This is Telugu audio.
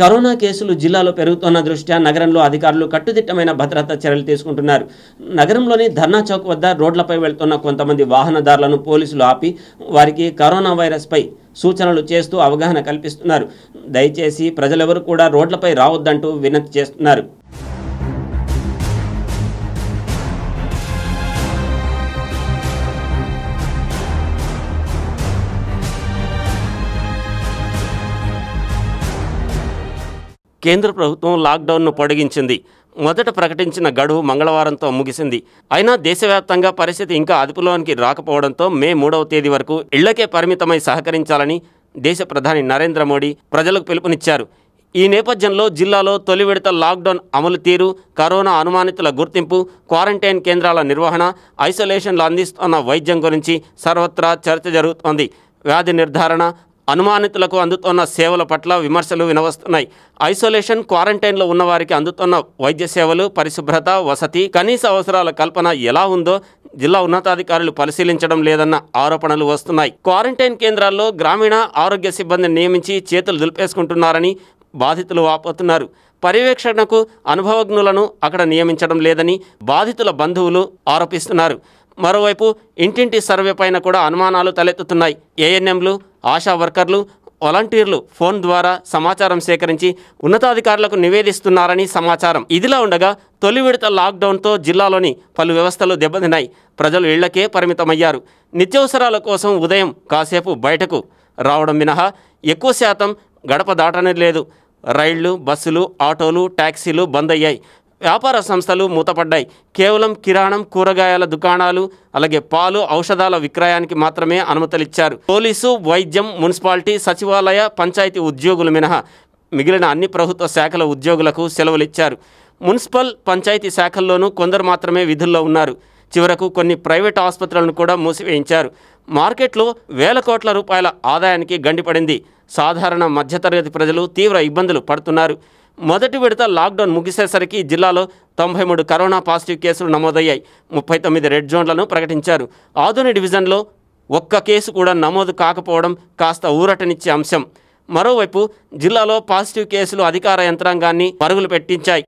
కరోనా కేసులు జిల్లాలో పెరుగుతున్న దృష్ట్యా నగరంలో అధికారులు కట్టుదిట్టమైన భద్రతా చర్యలు తీసుకుంటున్నారు. నగరంలోని ధర్నా చౌక్ వద్ద రోడ్లపై వెళ్తున్న కొంతమంది వాహనదారులను పోలీసులు ఆపి వారికి కరోనా వైరస్పై సూచనలు చేస్తూ అవగాహన కల్పిస్తున్నారు. దయచేసి ప్రజలెవరు కూడా రోడ్లపై రావద్దంటూ వినతి చేస్తున్నారు. కేంద్ర ప్రభుత్వం లాక్డౌన్ను పొడిగించింది. మొదట ప్రకటించిన గడువు మంగళవారంతో ముగిసింది. అయినా దేశవ్యాప్తంగా పరిస్థితి ఇంకా అదుపులోనికి రాకపోవడంతో మే మూడవ తేదీ వరకు ఇళ్ళకే పరిమితమై సహకరించాలని దేశ ప్రధాని నరేంద్ర మోడీ ప్రజలకు పిలుపునిచ్చారు. ఈ నేపథ్యంలో జిల్లాలో తొలి విడత లాక్డౌన్ అమలు తీరు కరోనా అనుమానితుల గుర్తింపు క్వారంటైన్ కేంద్రాల నిర్వహణ ఐసోలేషన్లు అందిస్తున్న వైద్యం గురించి సర్వత్రా చర్చ జరుగుతోంది. వ్యాధి నిర్ధారణ అనుమానితులకు అందుతున్న సేవల పట్ల విమర్శలు వినవస్తున్నాయి. ఐసోలేషన్ క్వారంటైన్లో ఉన్నవారికి అందుతున్న వైద్య సేవలు పరిశుభ్రత వసతి కనీస అవసరాల కల్పన ఎలా ఉందో జిల్లా ఉన్నతాధికారులు పరిశీలించడం లేదన్న ఆరోపణలు వస్తున్నాయి. క్వారంటైన్ కేంద్రాల్లో గ్రామీణ ఆరోగ్య సిబ్బందిని నియమించి చేతులు దులిపేసుకుంటున్నారని బాధితులు వాపోతున్నారు. పర్యవేక్షణకు అనుభవజ్ఞులను అక్కడ నియమించడం లేదని బాధితుల బంధువులు ఆరోపిస్తున్నారు. మరోవైపు ఇంటింటి సర్వే పైన కూడా అనుమానాలు తలెత్తుతున్నాయి. ఏఎన్ఎంలు ఆశా వర్కర్లు వాలంటీర్లు ఫోన్ ద్వారా సమాచారం సేకరించి ఉన్నతాధికారులకు నివేదిస్తున్నారని సమాచారం. ఇదిలా ఉండగా తొలి విడత లాక్డౌన్తో జిల్లాలోని పలు వ్యవస్థలు దెబ్బతిన్నాయి. ప్రజలు ఇళ్ళకే పరిమితమయ్యారు. నిత్యావసరాల కోసం ఉదయం కాసేపు బయటకు రావడం మినహా ఎక్కువ శాతం గడప దాటనే లేదు. రైళ్ళు బస్సులు ఆటోలు ట్యాక్సీలు బంద్ అయ్యాయి వ్యాపార సంస్థలు మూతపడ్డాయి. కేవలం కిరాణం కూరగాయల దుకాణాలు అలాగే పాలు ఔషధాల విక్రయానికి మాత్రమే అనుమతులిచ్చారు. పోలీసు వైద్యం మున్సిపాలిటీ సచివాలయ పంచాయతీ ఉద్యోగులు మినహా మిగిలిన అన్ని ప్రభుత్వ శాఖల ఉద్యోగులకు సెలవులిచ్చారు. మున్సిపల్ పంచాయతీ శాఖల్లోనూ కొందరు మాత్రమే విధుల్లో ఉన్నారు. చివరకు కొన్ని ప్రైవేట్ ఆసుపత్రులను కూడా మూసివేయించారు. మార్కెట్లో వేల కోట్ల రూపాయల ఆదాయానికి గండిపడింది. సాధారణ మధ్యతరగతి ప్రజలు తీవ్ర ఇబ్బందులు పడుతున్నారు. మొదటి విడత లాక్డౌన్ ముగిసేసరికి జిల్లాలో తొంభై మూడు కరోనా పాజిటివ్ కేసులు నమోదయ్యాయి. ముప్పై తొమ్మిది రెడ్ జోన్లను ప్రకటించారు. ఆధుని డివిజన్లో ఒక్క కేసు కూడా నమోదు కాకపోవడం కాస్త ఊరటనిచ్చే అంశం. మరోవైపు జిల్లాలో పాజిటివ్ కేసులు అధికార యంత్రాంగాన్ని పరుగులు పెట్టించాయి.